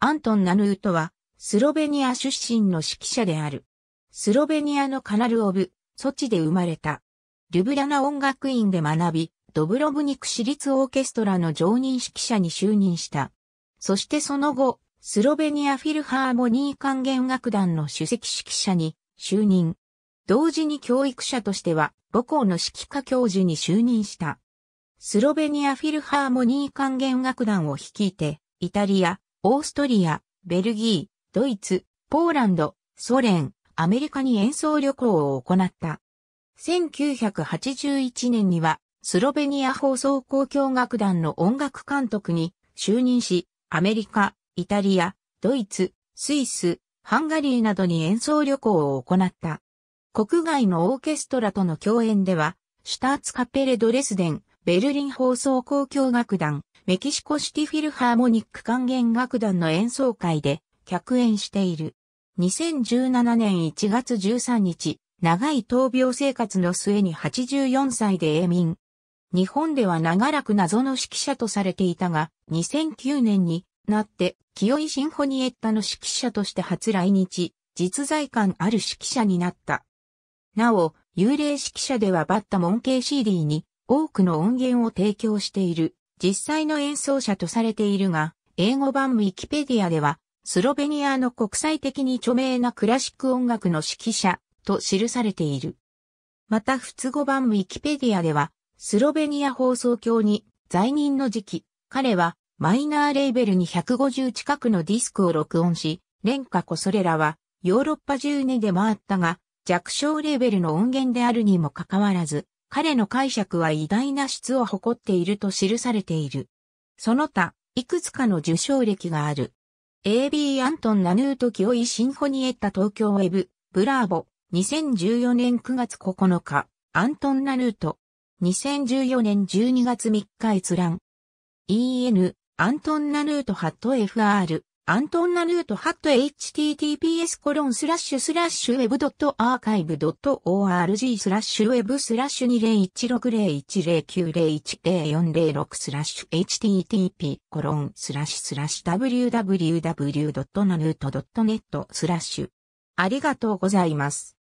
アントン・ナヌートは、スロベニア出身の指揮者である。スロベニアのカナル・オブ、ソチで生まれた。ルブリャナ音楽院で学び、ドブロブニク市立オーケストラの常任指揮者に就任した。そしてその後、スロベニアフィルハーモニー管弦楽団の主席指揮者に就任。同時に教育者としては母校の指揮科教授に就任した。スロベニアフィルハーモニー管弦楽団を率いて、イタリア、オーストリア、ベルギー、ドイツ、ポーランド、ソ連、アメリカに演奏旅行を行った。1981年には、スロベニア放送交響楽団の音楽監督に就任し、アメリカ、イタリア、ドイツ、スイス、ハンガリーなどに演奏旅行を行った。国外のオーケストラとの共演では、シュターツカペレドレスデン、ベルリン放送交響楽団、メキシコシティフィルハーモニック管弦楽団の演奏会で客演している。2017年1月13日、長い闘病生活の末に84歳で永眠。日本では長らく謎の指揮者とされていたが、2009年になって、清井シンフォニエッタの指揮者として初来日、実在感ある指揮者になった。なお、幽霊指揮者ではバッタモン系 CD に多くの音源を提供している、実際の演奏者とされているが、英語版ウィキペディアでは、スロベニアの国際的に著名なクラシック音楽の指揮者と記されている。また、普通語版ウィキペディアでは、スロベニア放送協に在任の時期、彼はマイナーレーベルに150近くのディスクを録音し、レンカコソレラはヨーロッパ中に出回ったが、弱小レーベルの音源であるにもかかわらず、彼の解釈は偉大な質を誇っていると記されている。その他、いくつかの受賞歴がある。AB アントン・ナヌート・キオイ・シンフォニエッタ東京ウェブ、ブラーボ、2014年9月9日、アントン・ナヌート、2014年12月3日閲覧。EN、アントンナヌートハット FR、アントンナヌートハット https コロンスラッシュスラッシュウェブドットアーカイブドット org スラッシュウェブスラッシュ20160109010406スラッシュ http コロンスラッシュスラッシュ www.nanuto.net スラッシュありがとうございます。